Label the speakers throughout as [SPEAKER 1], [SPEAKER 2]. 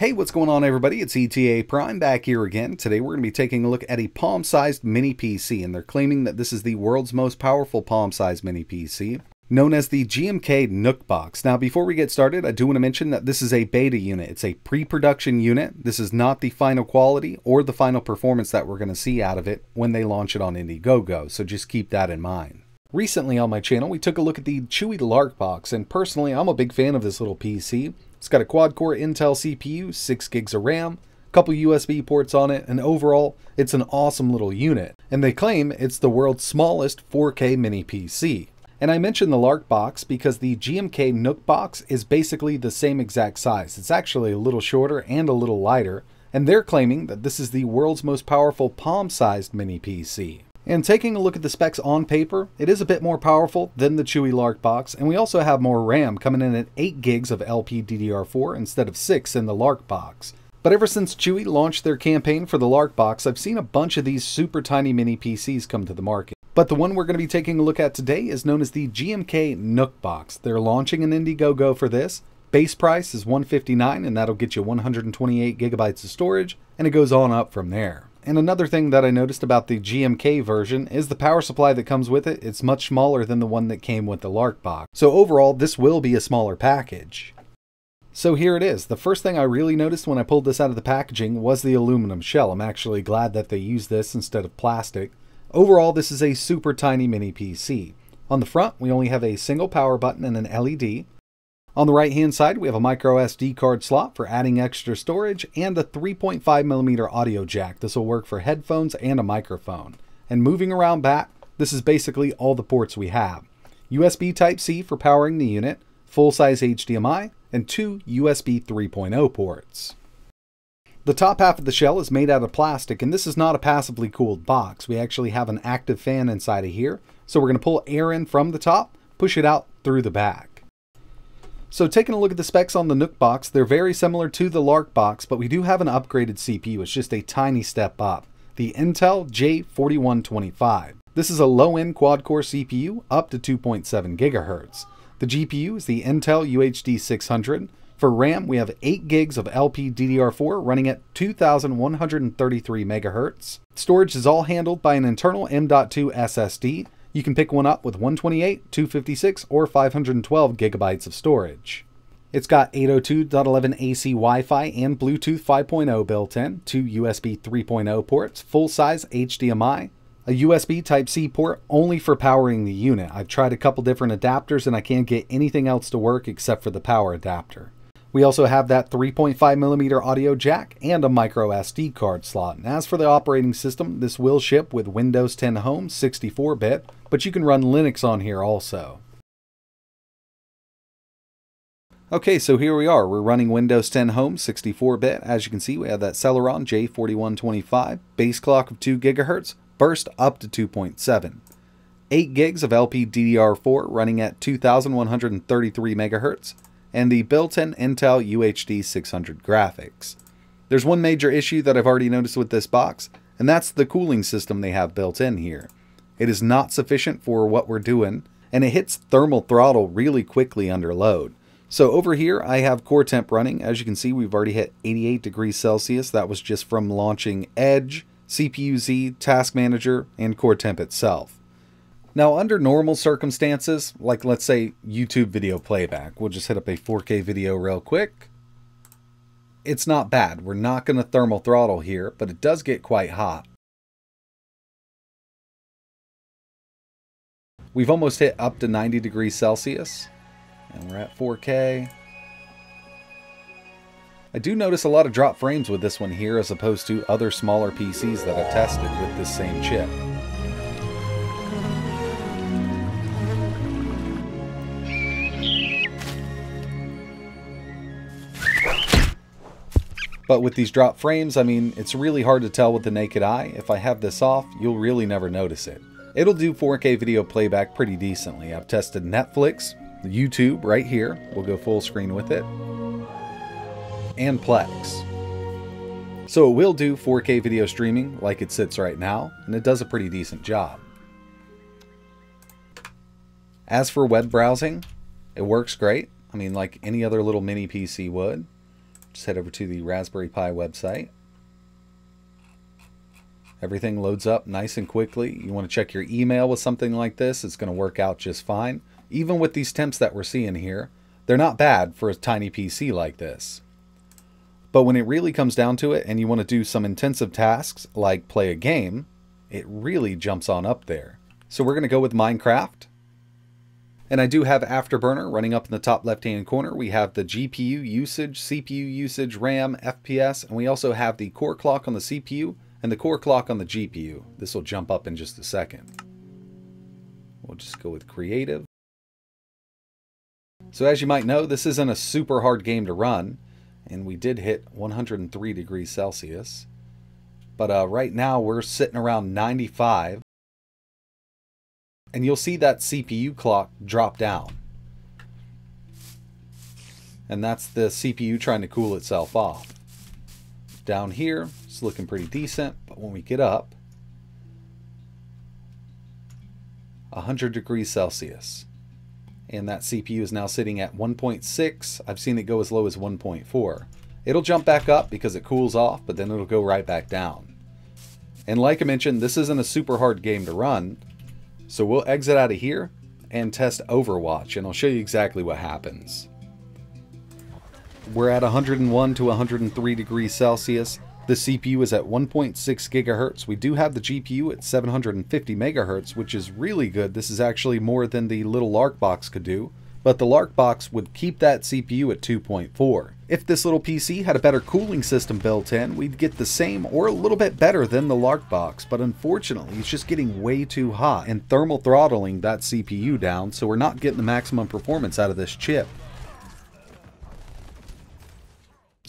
[SPEAKER 1] Hey, what's going on everybody? It's ETA Prime back here again. Today we're going to be taking a look at a palm-sized mini PC, and they're claiming that this is the world's most powerful palm-sized mini PC, known as the GMK Nuc Box. Now, before we get started, I do want to mention that this is a beta unit. It's a pre-production unit. This is not the final quality or the final performance that we're going to see out of it when they launch it on Indiegogo, so just keep that in mind. Recently on my channel, we took a look at the Chuwi Lark Box, and personally, I'm a big fan of this little PC. It's got a quad-core Intel CPU, 6 gigs of RAM, a couple USB ports on it, and overall, it's an awesome little unit. And they claim it's the world's smallest 4K mini PC. And I mentioned the Lark box because the GMK Nuc box is basically the same exact size. It's actually a little shorter and a little lighter, and they're claiming that this is the world's most powerful palm-sized mini PC. And taking a look at the specs on paper, it is a bit more powerful than the Chuwi Lark box, and we also have more RAM coming in at 8 gigs of LPDDR4 instead of 6 in the Lark box. But ever since Chuwi launched their campaign for the Lark box, I've seen a bunch of these super tiny mini PCs come to the market. But the one we're going to be taking a look at today is known as the GMK Nuc box. They're launching an Indiegogo for this. Base price is 159 and that'll get you 128 gigabytes of storage, and it goes on up from there. And another thing that I noticed about the GMK version is the power supply that comes with it. It's much smaller than the one that came with the Lark box. So overall, this will be a smaller package. So here it is. The first thing I really noticed when I pulled this out of the packaging was the aluminum shell. I'm actually glad that they used this instead of plastic. Overall, this is a super tiny mini PC. On the front, we only have a single power button and an LED. On the right hand side, we have a micro SD card slot for adding extra storage and a 3.5mm audio jack. This will work for headphones and a microphone. And moving around back, this is basically all the ports we have. USB Type-C for powering the unit, full-size HDMI, and two USB 3.0 ports. The top half of the shell is made out of plastic, and this is not a passively cooled box. We actually have an active fan inside of here, so we're going to pull air in from the top, push it out through the back. So taking a look at the specs on the Nuc box, they're very similar to the Lark box, but we do have an upgraded CPU. It's just a tiny step up. The Intel J4125. This is a low-end quad-core CPU up to 2.7 GHz. The GPU is the Intel UHD 600. For RAM, we have 8 gigs of LPDDR4 running at 2133 MHz. Storage is all handled by an internal M.2 SSD, you can pick one up with 128, 256, or 512 gigabytes of storage. It's got 802.11ac Wi-Fi and Bluetooth 5.0 built in, two USB 3.0 ports, full-size HDMI, a USB Type-C port only for powering the unit. I've tried a couple different adapters and I can't get anything else to work except for the power adapter. We also have that 3.5mm audio jack and a micro SD card slot. And as for the operating system, this will ship with Windows 10 Home 64-bit, but you can run Linux on here also. Okay, so here we are. We're running Windows 10 Home 64-bit. As you can see, we have that Celeron J4125, base clock of 2 GHz, burst up to 2.7. 8 gigs of LPDDR4 running at 2133 MHz, and the built-in Intel UHD 600 graphics. There's one major issue that I've already noticed with this box, and that's the cooling system they have built in here. It is not sufficient for what we're doing, and it hits thermal throttle really quickly under load. So over here I have core temp running. As you can see we've already hit 88 degrees Celsius. That was just from launching Edge, CPU-Z, Task Manager, and core temp itself. Now, under normal circumstances, like let's say YouTube video playback, we'll just hit up a 4K video real quick. It's not bad. We're not going to thermal throttle here, but it does get quite hot. We've almost hit up to 90 degrees Celsius, and we're at 4K. I do notice a lot of drop frames with this one here as opposed to other smaller PCs that I've tested with this same chip. But with these drop frames, I mean, it's really hard to tell with the naked eye. If I have this off, you'll really never notice it. It'll do 4K video playback pretty decently. I've tested Netflix, YouTube right here. We'll go full screen with it. And Plex. So it will do 4K video streaming like it sits right now, and it does a pretty decent job. As for web browsing, it works great. I mean, like any other little mini PC would. Just head over to the Raspberry Pi website. Everything loads up nice and quickly. You want to check your email with something like this, it's going to work out just fine. Even with these temps that we're seeing here, they're not bad for a tiny PC like this. But when it really comes down to it and you want to do some intensive tasks like play a game, it really jumps on up there. So we're going to go with Minecraft. And I do have Afterburner running up in the top left hand corner. We have the GPU usage, CPU usage, RAM, FPS, and we also have the core clock on the CPU and the core clock on the GPU. This will jump up in just a second. We'll just go with creative. So as you might know, this isn't a super hard game to run, and we did hit 103 degrees Celsius. But uh, right now we're sitting around 95, and you'll see that CPU clock drop down. And that's the CPU trying to cool itself off. Down here, it's looking pretty decent, but when we get up, 100 degrees Celsius. And that CPU is now sitting at 1.6. I've seen it go as low as 1.4. It'll jump back up because it cools off, but then it'll go right back down. And like I mentioned, this isn't a super hard game to run, so we'll exit out of here and test Overwatch, and I'll show you exactly what happens. We're at 101 to 103 degrees Celsius. The CPU is at 1.6 gigahertz. We do have the GPU at 750 megahertz, which is really good. This is actually more than the little Larkbox could do, but the Lark box would keep that CPU at 2.4. If this little PC had a better cooling system built in, we'd get the same or a little bit better than the Lark box, but unfortunately it's just getting way too hot and thermal throttling that CPU down, so we're not getting the maximum performance out of this chip.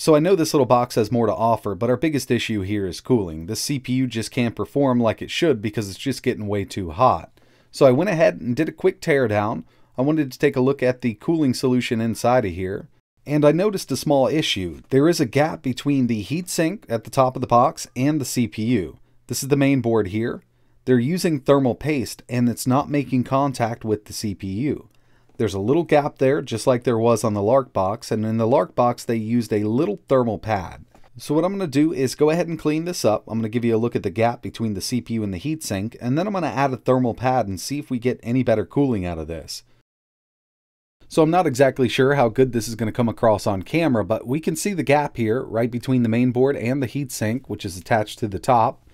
[SPEAKER 1] So I know this little box has more to offer, but our biggest issue here is cooling. The CPU just can't perform like it should because it's just getting way too hot. So I went ahead and did a quick teardown. I wanted to take a look at the cooling solution inside of here. And I noticed a small issue. There is a gap between the heatsink at the top of the box and the CPU. This is the main board here. They're using thermal paste and it's not making contact with the CPU. There's a little gap there, just like there was on the Lark box, and in the Lark box they used a little thermal pad. So what I'm going to do is go ahead and clean this up. I'm going to give you a look at the gap between the CPU and the heatsink, and then I'm going to add a thermal pad and see if we get any better cooling out of this. So I'm not exactly sure how good this is going to come across on camera, but we can see the gap here right between the main board and the heatsink, which is attached to the top.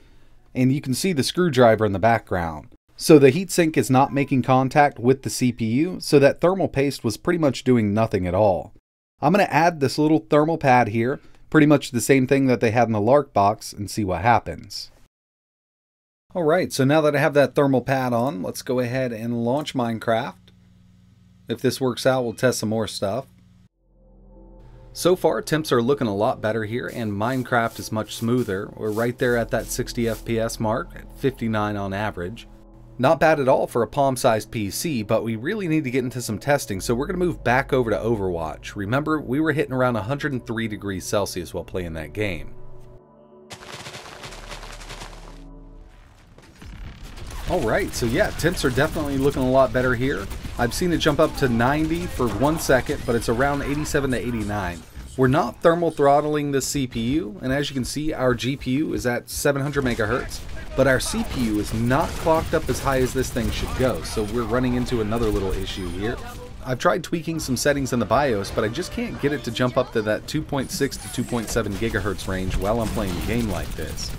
[SPEAKER 1] And you can see the screwdriver in the background. So the heatsink is not making contact with the CPU, so that thermal paste was pretty much doing nothing at all. I'm going to add this little thermal pad here, pretty much the same thing that they had in the Lark box, and see what happens. Alright, so now that I have that thermal pad on, let's go ahead and launch Minecraft. If this works out, we'll test some more stuff. So far, temps are looking a lot better here, and Minecraft is much smoother. We're right there at that 60 FPS mark, at 59 on average. Not bad at all for a palm-sized PC, but we really need to get into some testing, so we're going to move back over to Overwatch. Remember, we were hitting around 103 degrees Celsius while playing that game. Alright, so yeah, temps are definitely looking a lot better here. I've seen it jump up to 90 for one second, but it's around 87 to 89. We're not thermal throttling the CPU, and as you can see, our GPU is at 700 megahertz, but our CPU is not clocked up as high as this thing should go, so we're running into another little issue here. I've tried tweaking some settings in the BIOS, but I just can't get it to jump up to that 2.6 to 2.7 gigahertz range while I'm playing a game like this.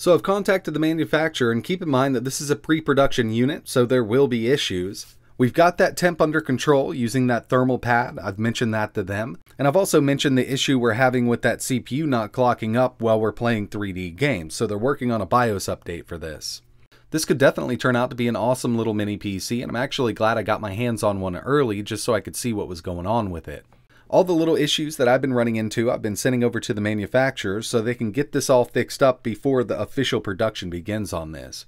[SPEAKER 1] So I've contacted the manufacturer and keep in mind that this is a pre-production unit, so there will be issues. We've got that temp under control using that thermal pad. I've mentioned that to them. And I've also mentioned the issue we're having with that CPU not clocking up while we're playing 3D games, so they're working on a BIOS update for this. This could definitely turn out to be an awesome little mini PC, and I'm actually glad I got my hands on one early just so I could see what was going on with it. All the little issues that I've been running into, I've been sending over to the manufacturers so they can get this all fixed up before the official production begins on this.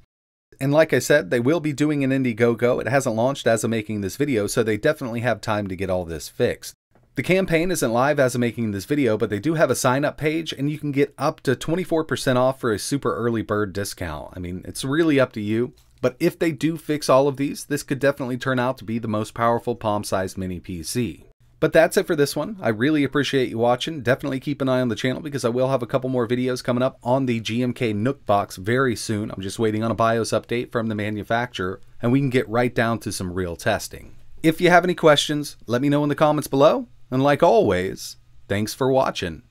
[SPEAKER 1] And like I said, they will be doing an Indiegogo. It hasn't launched as of making this video, so they definitely have time to get all this fixed. The campaign isn't live as of making this video, but they do have a sign up page and you can get up to 24% off for a super early bird discount. I mean, it's really up to you. But if they do fix all of these, this could definitely turn out to be the most powerful palm-sized mini PC. But that's it for this one. I really appreciate you watching. Definitely keep an eye on the channel because I will have a couple more videos coming up on the GMK Nuc box very soon. I'm just waiting on a BIOS update from the manufacturer and we can get right down to some real testing. If you have any questions, let me know in the comments below. And like always, thanks for watching.